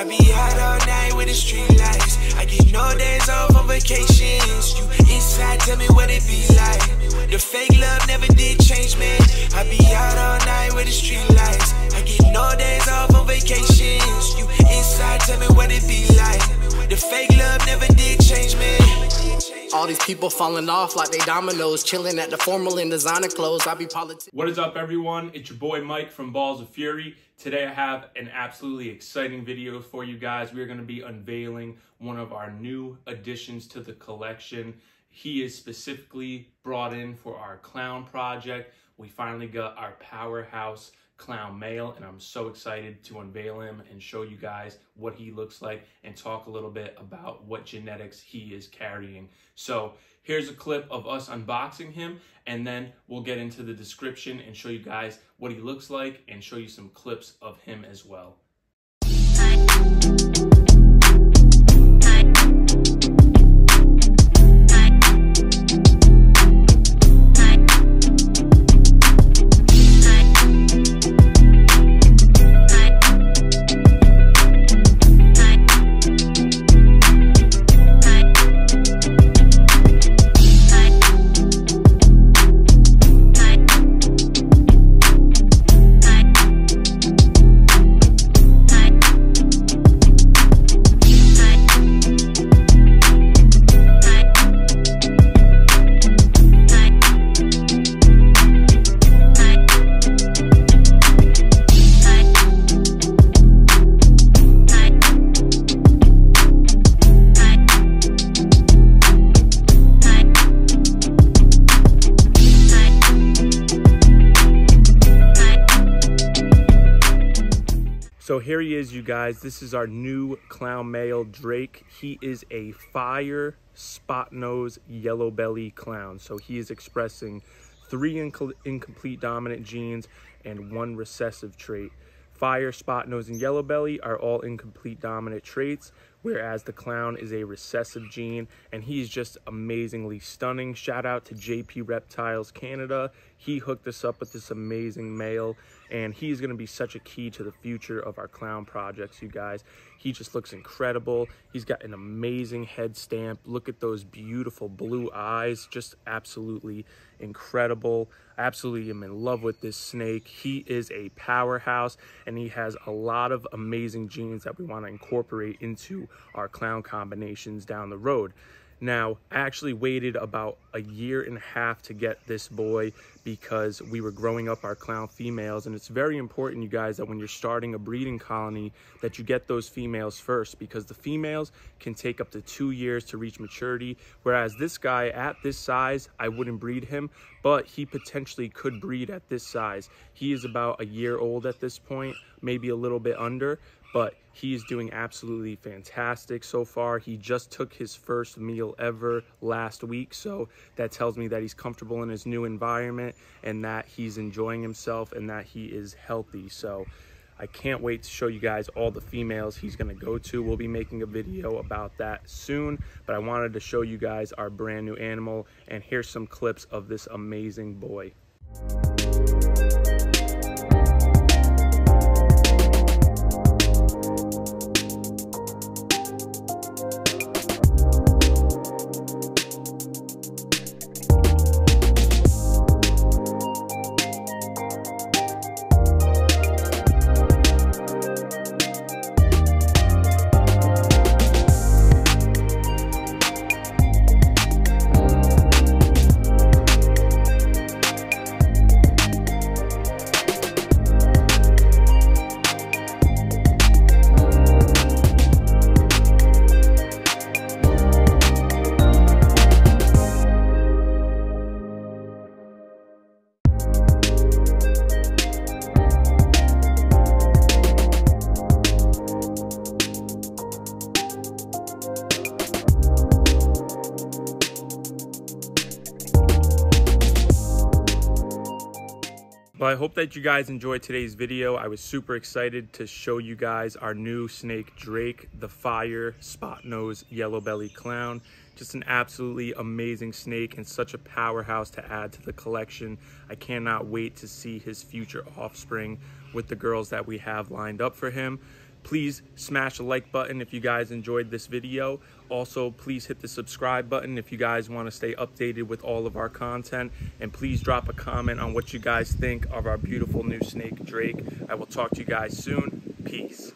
I be out all night with the street lights. I get no days off on vacations. You inside, tell me what it be like. The fake love never did change me. I be out all night with the street lights. I get no days off on vacations. You inside, tell me what it be like. The fake love never did. All these people falling off like they dominoes, chilling at the formal and designer clothes. I be politics. What is up, everyone? It's your boy Mike from Balls of Fury. Today I have an absolutely exciting video for you guys. We're going to be unveiling one of our new additions to the collection. He is specifically brought in for our clown project. We finally got our powerhouse clown male and I'm so excited to unveil him and show you guys what he looks like and talk a little bit about what genetics he is carrying. So here's a clip of us unboxing him and then we'll get into the description and show you guys what he looks like and show you some clips of him as well. So here he is, you guys. This is our new clown male, Drake. He is a fire spot nose yellow belly clown. So he is expressing three inc incomplete dominant genes and one recessive trait. Fire, spot nose, and yellow belly are all incomplete dominant traits, whereas the clown is a recessive gene, and he's just amazingly stunning. Shout out to JP Reptiles Canada. He hooked us up with this amazing male and he's going to be such a key to the future of our clown projects you guys. He just looks incredible. He's got an amazing head stamp. Look at those beautiful blue eyes. Just absolutely incredible. Absolutely am in love with this snake. He is a powerhouse and he has a lot of amazing genes that we want to incorporate into our clown combinations down the road. Now, I actually waited about a year and a half to get this boy because we were growing up our clown females and it's very important you guys that when you're starting a breeding colony that you get those females first because the females can take up to two years to reach maturity whereas this guy at this size I wouldn't breed him but he potentially could breed at this size he is about a year old at this point maybe a little bit under but he is doing absolutely fantastic so far. He just took his first meal ever last week, so that tells me that he's comfortable in his new environment and that he's enjoying himself and that he is healthy. So I can't wait to show you guys all the females he's gonna go to. We'll be making a video about that soon, but I wanted to show you guys our brand new animal and here's some clips of this amazing boy. Well, I hope that you guys enjoyed today's video. I was super excited to show you guys our new snake Drake, the fire spot nose yellow belly clown. Just an absolutely amazing snake and such a powerhouse to add to the collection. I cannot wait to see his future offspring with the girls that we have lined up for him. Please smash the like button if you guys enjoyed this video. Also, please hit the subscribe button if you guys want to stay updated with all of our content. And please drop a comment on what you guys think of our beautiful new snake, Drake. I will talk to you guys soon. Peace.